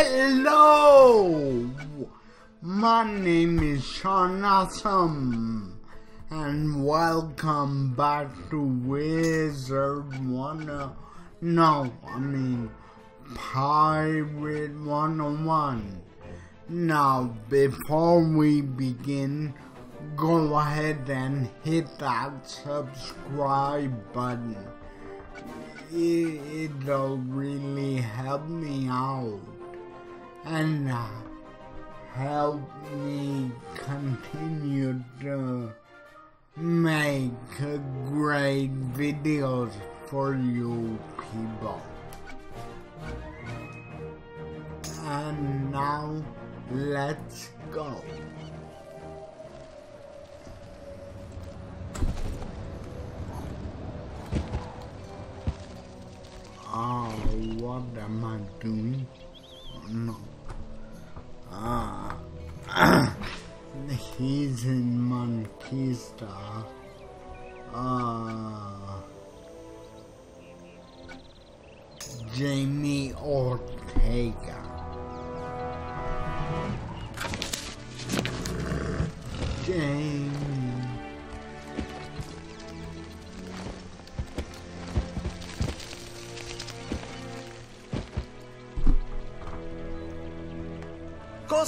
Hello! My name is Sean Awesome, and welcome back to Wizard 101. No, I mean Pirate 101. Now, before we begin, go ahead and hit that subscribe button. It, it'll really help me out uh, help me continue to make great videos for you people. And now, let's go. Oh, what am I doing? Oh, no. Monquista.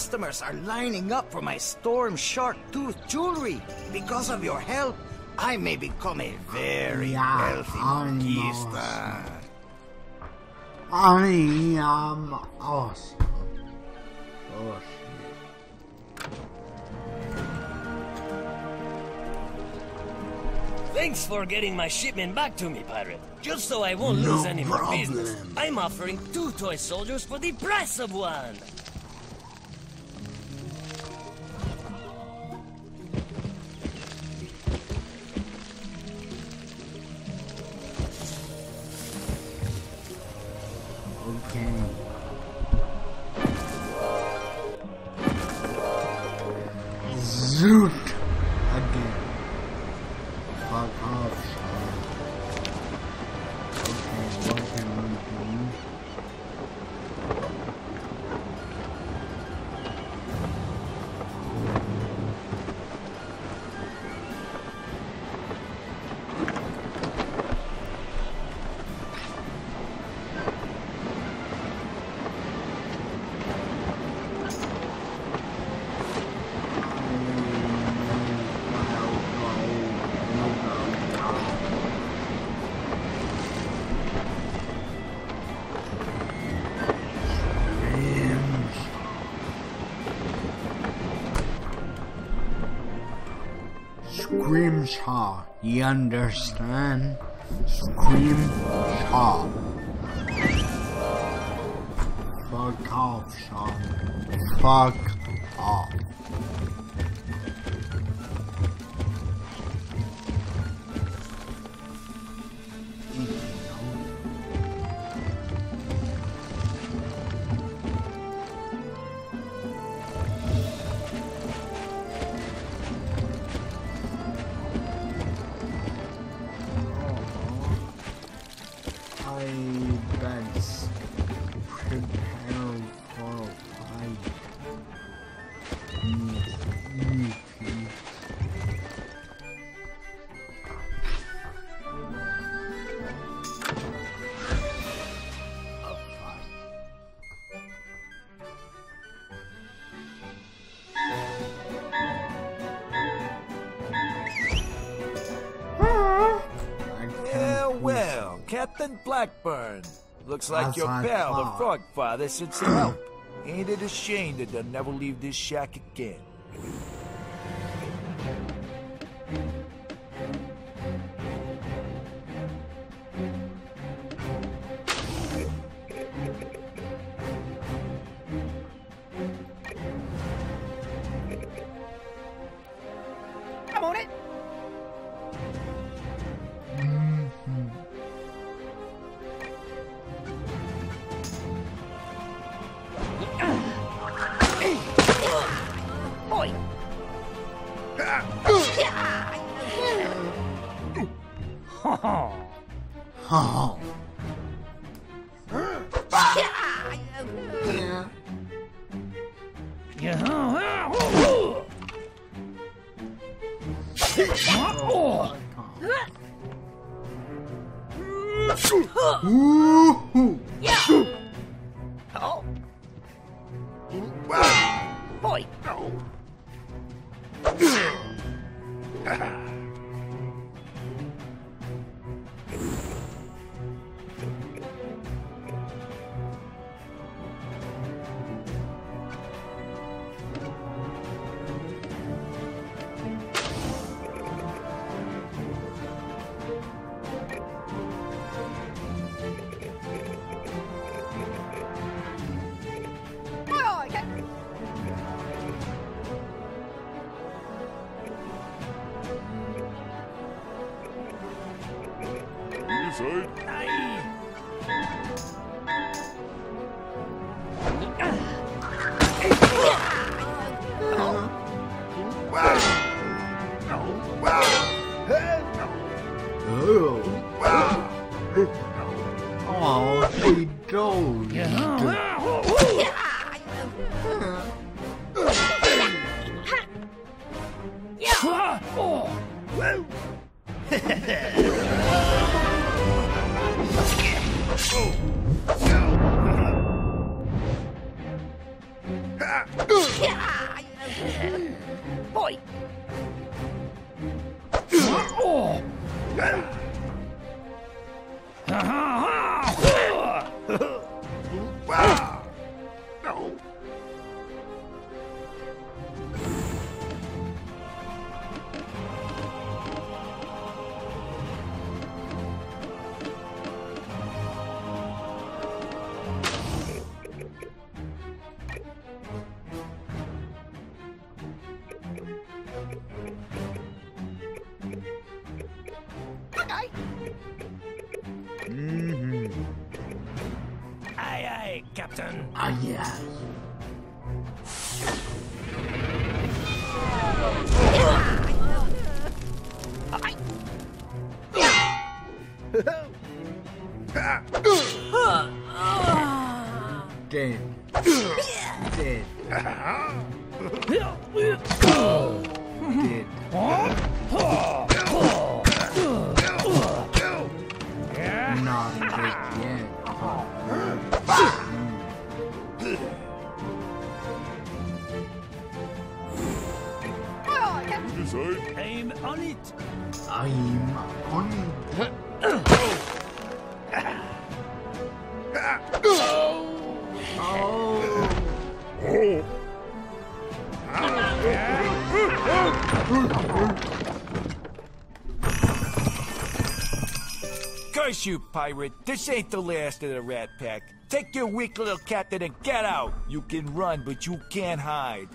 Customers are lining up for my storm shark tooth jewelry. Because of your help, I may become a very Yeah, wealthy I'm conquista. I am awesome. Oh, shit. Thanks for getting my shipment back to me, pirate. Just so I won't No lose any more business, problem. I'm offering two toy soldiers for the price of one. Scrimshaw, you understand? Scrimshaw. Fuck off, Sean. Fuck Captain Blackburn. Looks like As your pal, the. Frog Father, sent some help. Ain't it a shame that they'll never leave this shack again? Aye, aye, Captain. Ah, yes. Dead. Dead. Dead. I'm on. Oh. Curse you, pirate. This ain't the last of the Rat Pack. Take your weak little captain and get out. You can run, but you can't hide.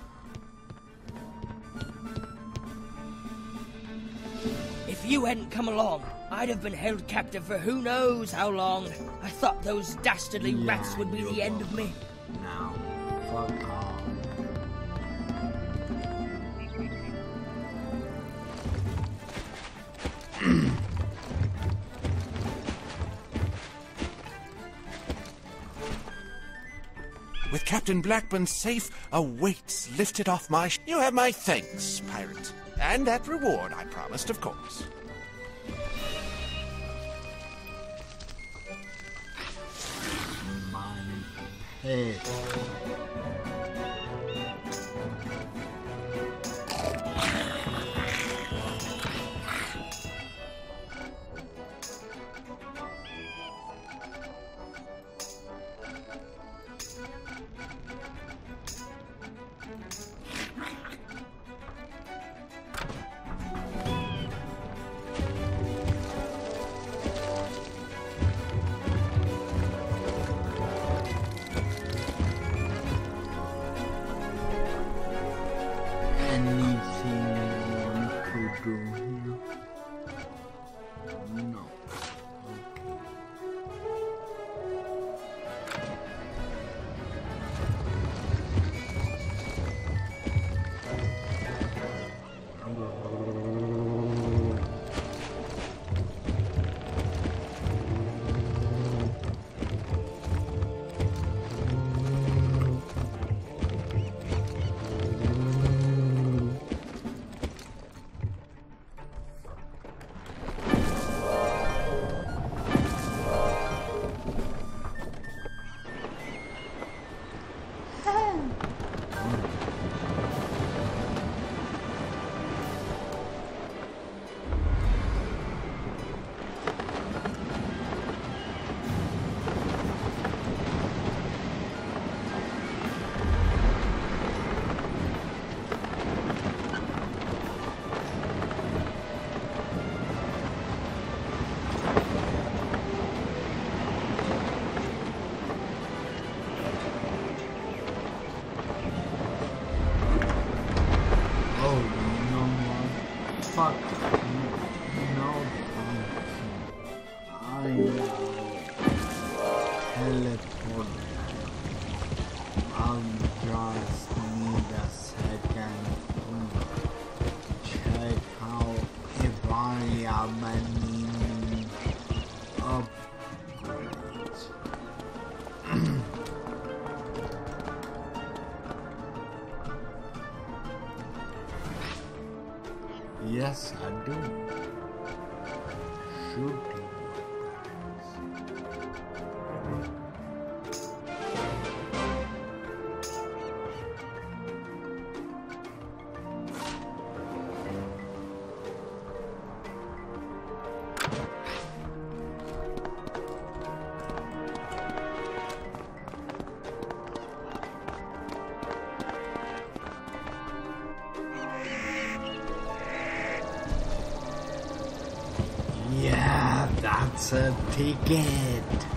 You hadn't come along, I'd have been held captive for who knows how long. I thought those dastardly Yeah, rats would be the end of me. Now, fuck off. With Captain Blackburn safe, a weight's lifted off my. Sh- you have my thanks, pirate. And that reward I promised, of course. My head. Fuck. No. I teleport. That's a ticket.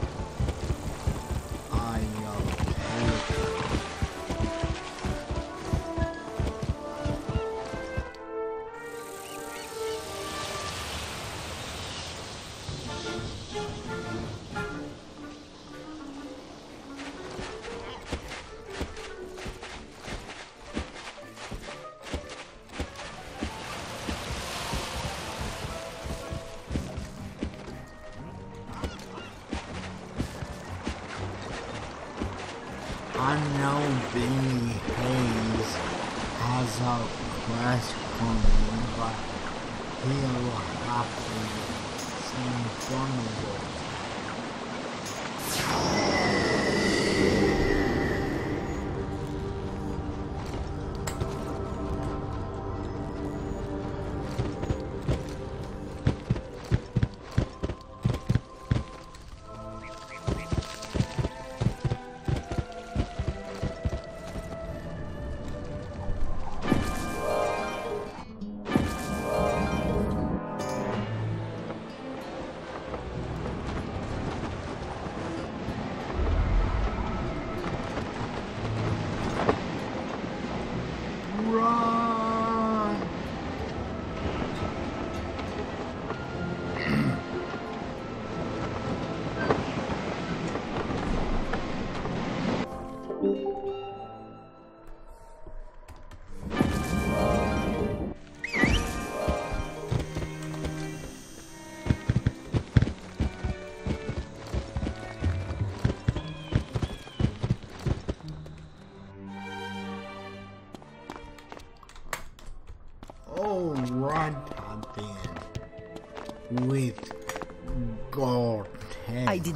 To some fun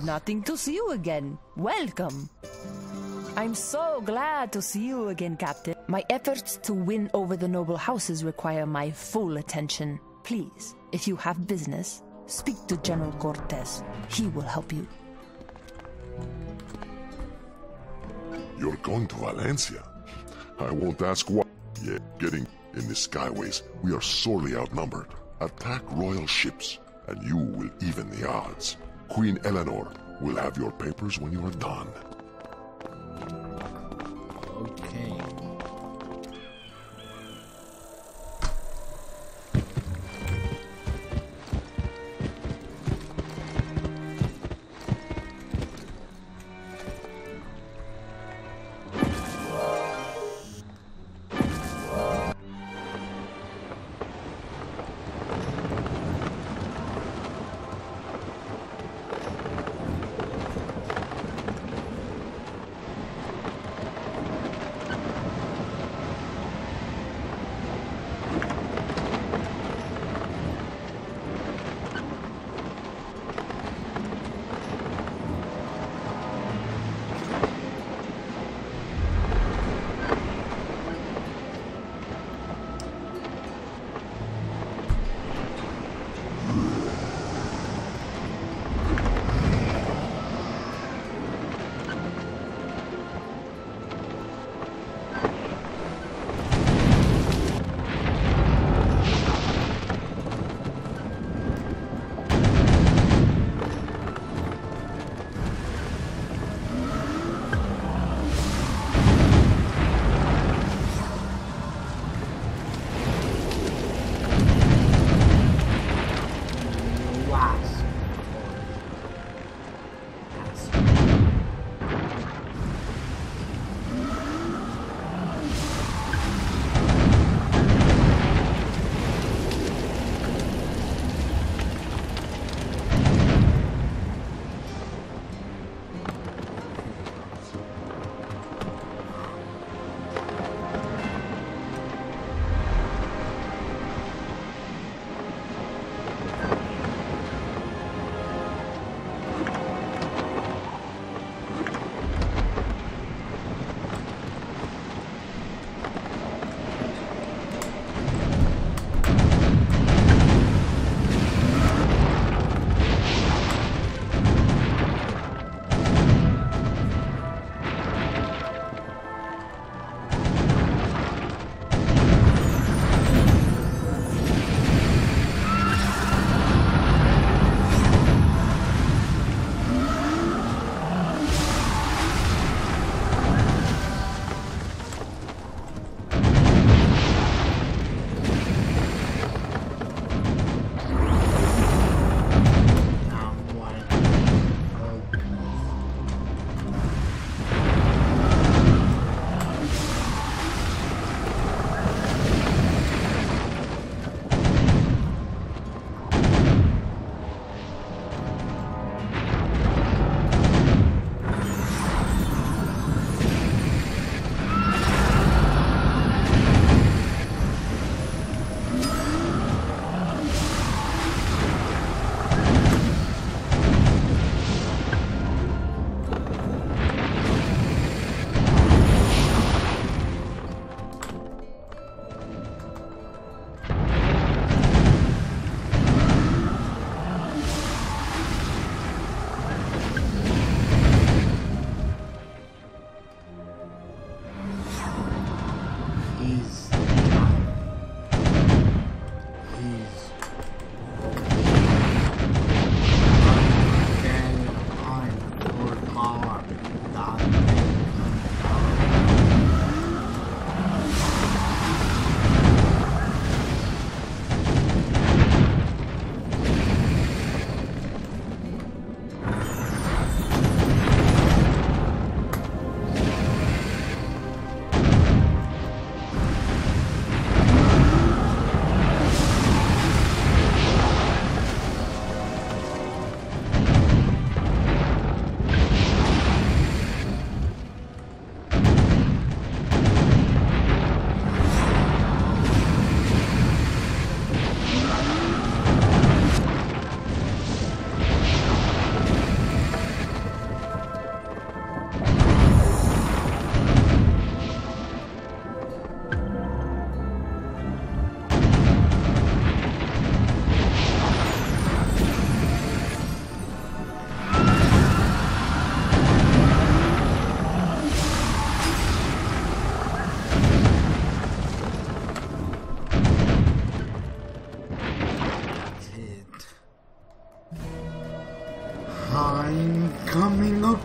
Did to see you again. Welcome. I'm so glad to see you again, Captain. My efforts to win over the noble houses require my full attention. Please, if you have business, speak to General Cortez. He will help you. You're going to Valencia. I won't ask why. Yeah, getting in the skyways, we are sorely outnumbered. Attack royal ships, and you will even the odds. Queen Eleanor will have your papers when you are done. Okay.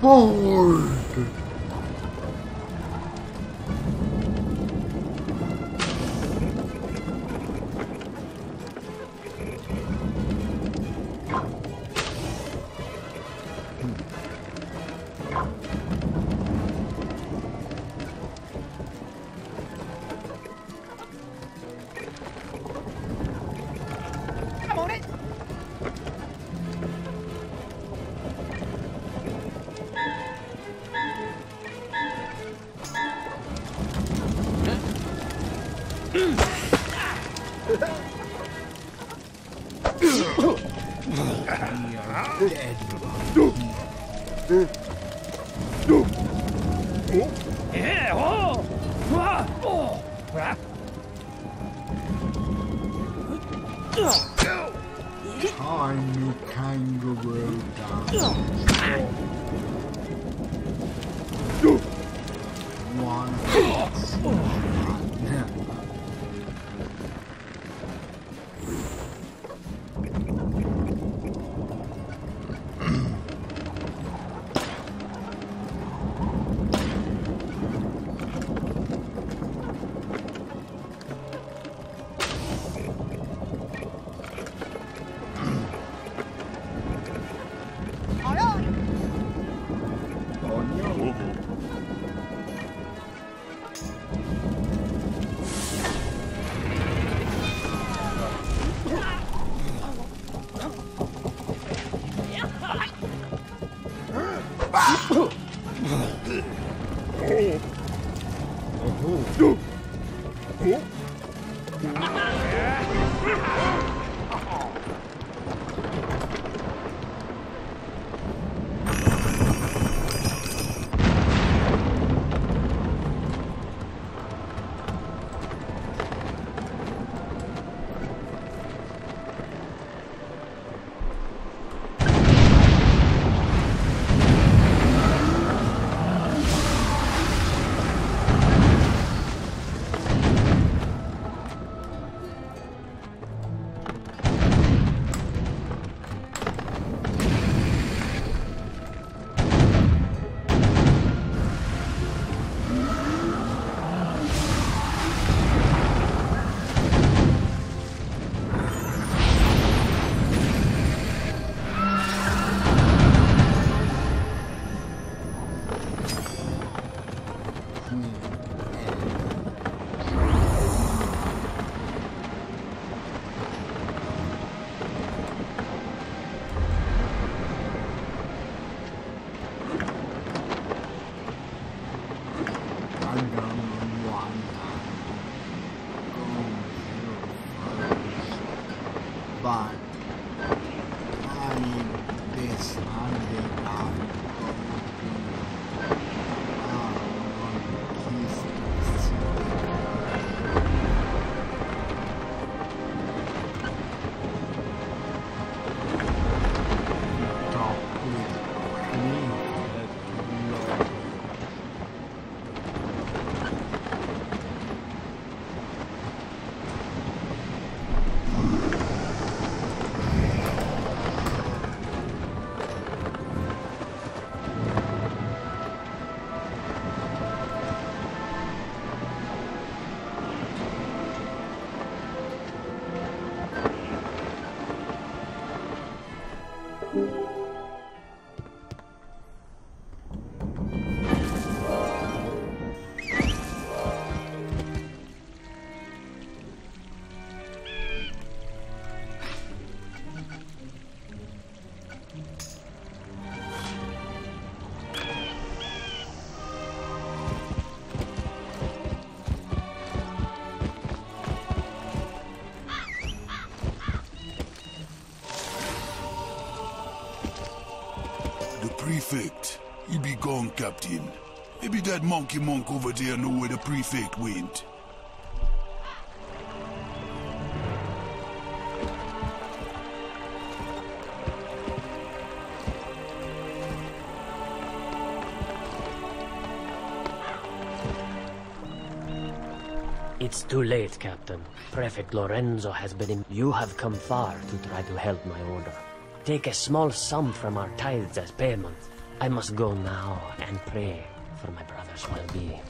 Hold. But Captain. Maybe that monkey monk over there know where the prefect went. It's too late, Captain. Prefect Lorenzo has been in... You have come far to try to help my order. Take a small sum from our tithes as payment, I must go now and pray for my brother's well-being.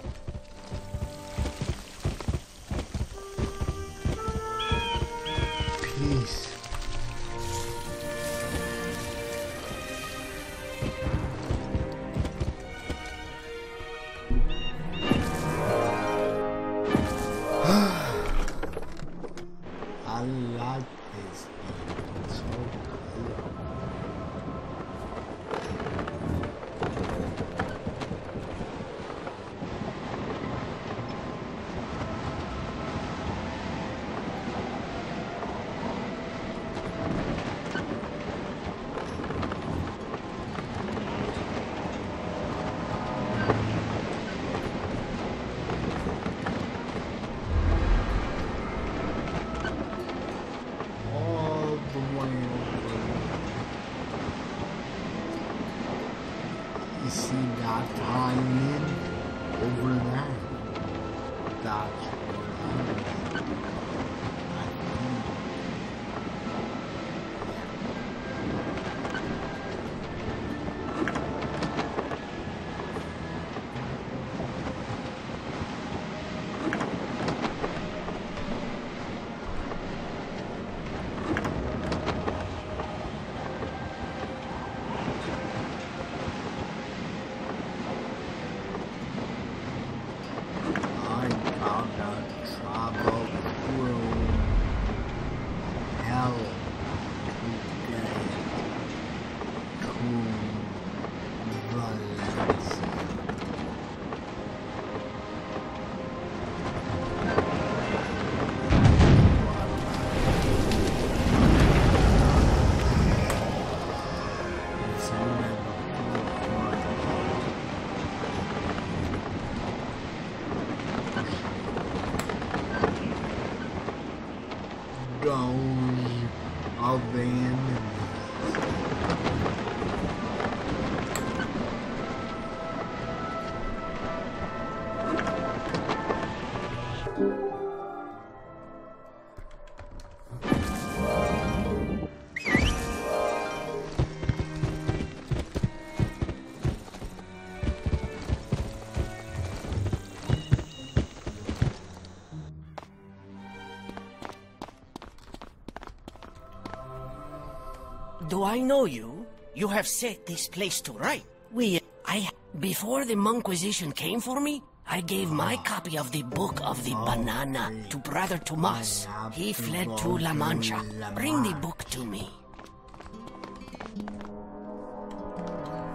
Do I know you? You have set this place to right. We, I, before the Monquisition came for me, I gave my copy of the Book of the Banana to Brother Tomas. He fled to La Mancha. Bring the book to me.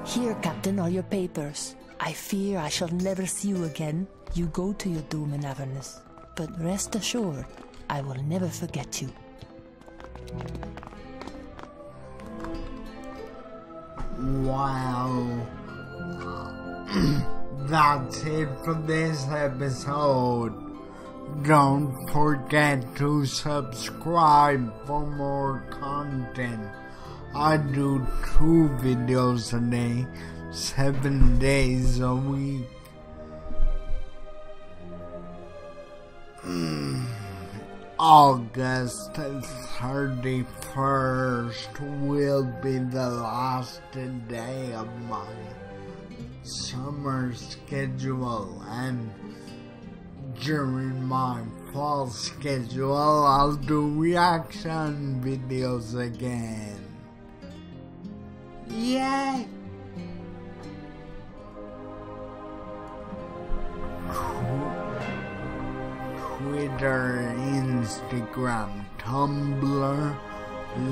Here, Captain, are your papers. I fear I shall never see you again. You go to your doom in Avernus. But rest assured, I will never forget you. Wow. That's it for this episode. Don't forget to subscribe for more content. I do two videos a day, seven days a week. August 31st will be the last day of my summer schedule and during my fall schedule I'll do reaction videos again. Yay! Twitter, Instagram, Tumblr,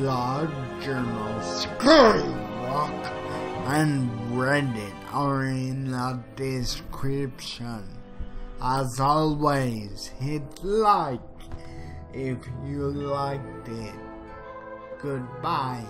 Law Journal, Skyrock, and Reddit are in the description. As always, hit like if you liked it. Goodbye.